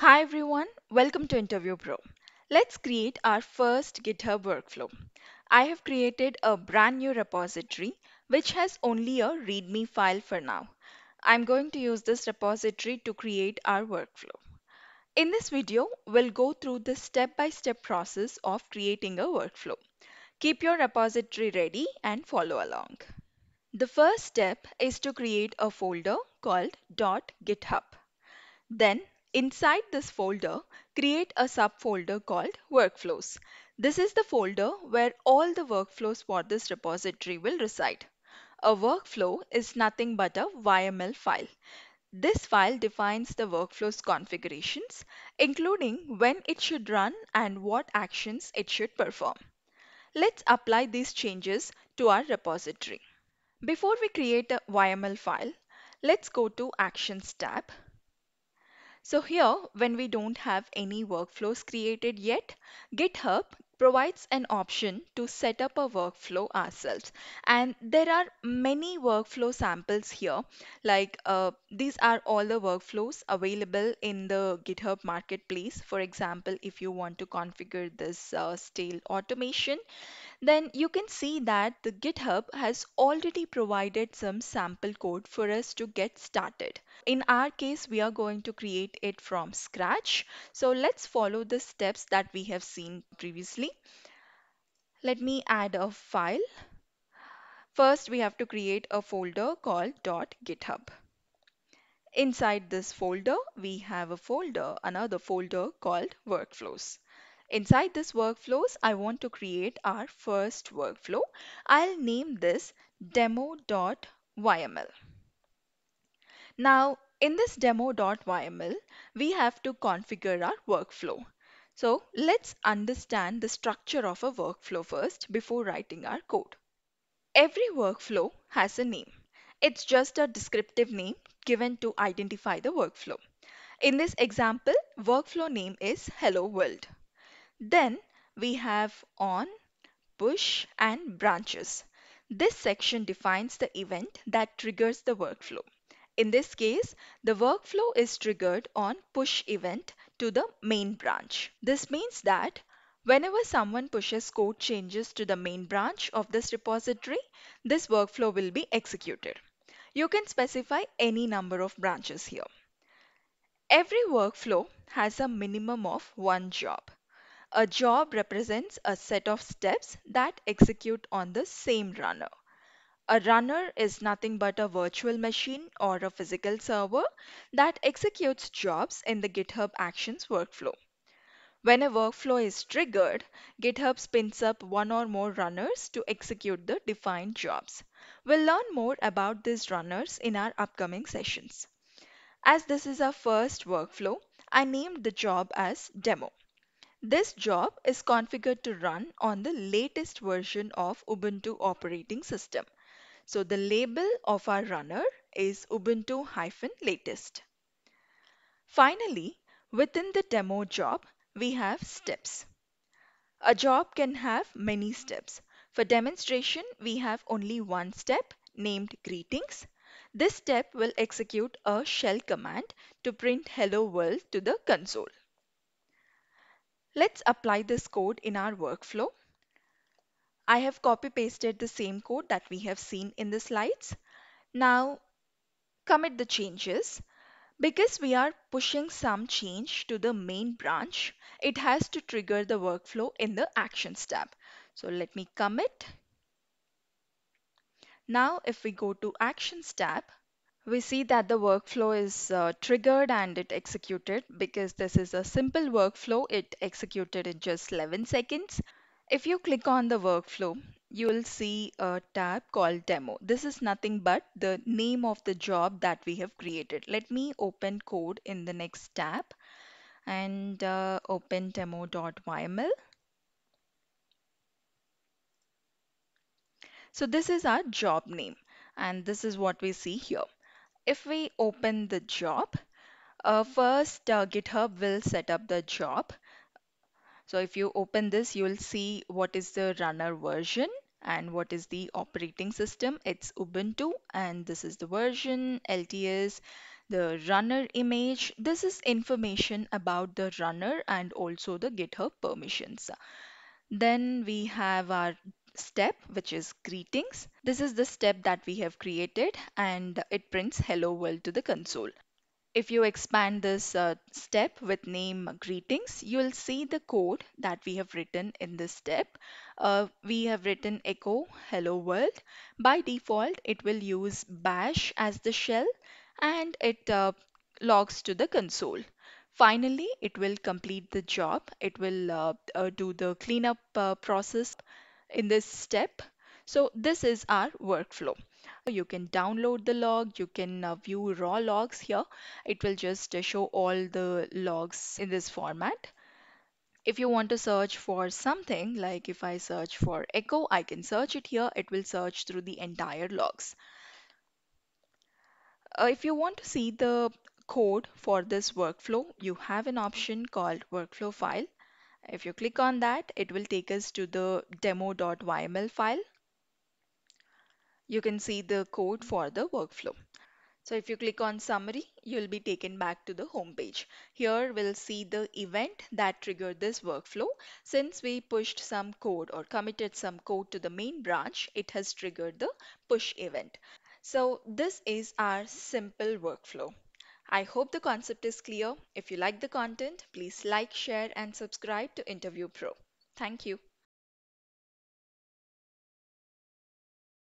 Hi everyone, welcome to Interview Pro. Let's create our first GitHub workflow. I have created a brand new repository which has only a README file for now. I'm going to use this repository to create our workflow. In this video, we'll go through the step-by-step process of creating a workflow. Keep your repository ready and follow along. The first step is to create a folder called .github. Then inside this folder, create a subfolder called workflows. This is the folder where all the workflows for this repository will reside. A workflow is nothing but a YML file. This file defines the workflow's configurations, including when it should run and what actions it should perform. Let's apply these changes to our repository. Before we create a YML file, let's go to Actions tab so here, when we don't have any workflows created yet, GitHub provides an option to set up a workflow ourselves. And there are many workflow samples here. Like uh, these are all the workflows available in the GitHub marketplace. For example, if you want to configure this uh, stale automation, then you can see that the GitHub has already provided some sample code for us to get started. In our case, we are going to create it from scratch. So let's follow the steps that we have seen previously. Let me add a file. First, we have to create a folder called .github. Inside this folder, we have a folder, another folder called workflows. Inside this workflows, I want to create our first workflow. I'll name this demo.yml. Now, in this demo.yml, we have to configure our workflow. So let's understand the structure of a workflow first before writing our code. Every workflow has a name. It's just a descriptive name given to identify the workflow. In this example, workflow name is Hello World. Then we have on, push, and branches. This section defines the event that triggers the workflow. In this case, the workflow is triggered on push event to the main branch. This means that whenever someone pushes code changes to the main branch of this repository, this workflow will be executed. You can specify any number of branches here. Every workflow has a minimum of one job. A job represents a set of steps that execute on the same runner. A runner is nothing but a virtual machine or a physical server that executes jobs in the GitHub Actions workflow. When a workflow is triggered, GitHub spins up one or more runners to execute the defined jobs. We'll learn more about these runners in our upcoming sessions. As this is our first workflow, I named the job as demo. This job is configured to run on the latest version of Ubuntu operating system. So the label of our runner is Ubuntu-latest. Finally, within the demo job, we have steps. A job can have many steps. For demonstration, we have only one step named greetings. This step will execute a shell command to print hello world to the console. Let's apply this code in our workflow. I have copy pasted the same code that we have seen in the slides. Now commit the changes. Because we are pushing some change to the main branch, it has to trigger the workflow in the Actions tab. So let me commit. Now if we go to Actions tab, we see that the workflow is uh, triggered and it executed because this is a simple workflow. It executed in just 11 seconds. If you click on the workflow, you will see a tab called demo. This is nothing but the name of the job that we have created. Let me open code in the next tab and uh, open demo.yml. So this is our job name and this is what we see here. If we open the job, uh, first uh, GitHub will set up the job. So if you open this, you will see what is the runner version and what is the operating system. It's Ubuntu and this is the version LTS The runner image, this is information about the runner and also the GitHub permissions. Then we have our step, which is greetings. This is the step that we have created and it prints hello world to the console. If you expand this uh, step with name greetings, you'll see the code that we have written in this step. Uh, we have written echo hello world. By default, it will use bash as the shell and it uh, logs to the console. Finally, it will complete the job. It will uh, uh, do the cleanup uh, process in this step. So this is our workflow. You can download the log, you can uh, view raw logs here. It will just uh, show all the logs in this format. If you want to search for something, like if I search for echo, I can search it here. It will search through the entire logs. Uh, if you want to see the code for this workflow, you have an option called workflow file. If you click on that, it will take us to the demo.yml file. You can see the code for the workflow. So if you click on summary, you'll be taken back to the home page. Here we'll see the event that triggered this workflow. Since we pushed some code or committed some code to the main branch, it has triggered the push event. So this is our simple workflow. I hope the concept is clear. If you like the content, please like, share and subscribe to Interview Pro. Thank you.